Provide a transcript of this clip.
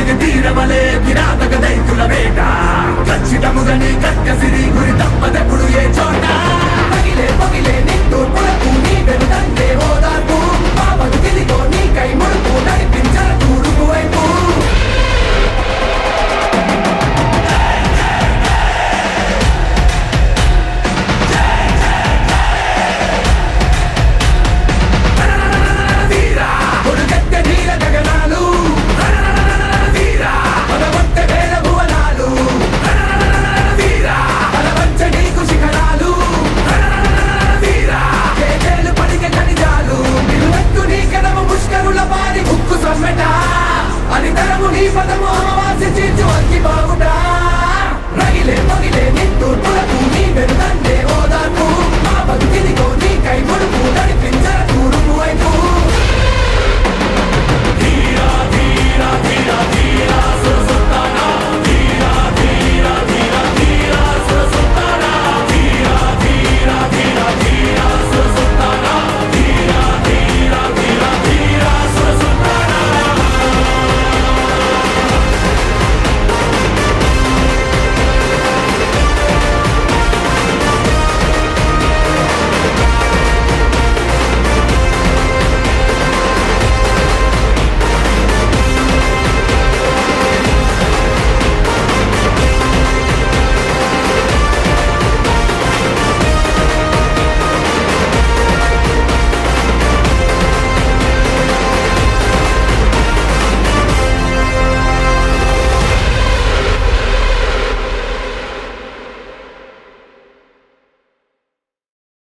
జరిగి తీరవలే కిరాతక దైతుల వేట. ఖచ్చితముగా నీ గురి తప్పదప్పుడు ఏ చోట? Libertad.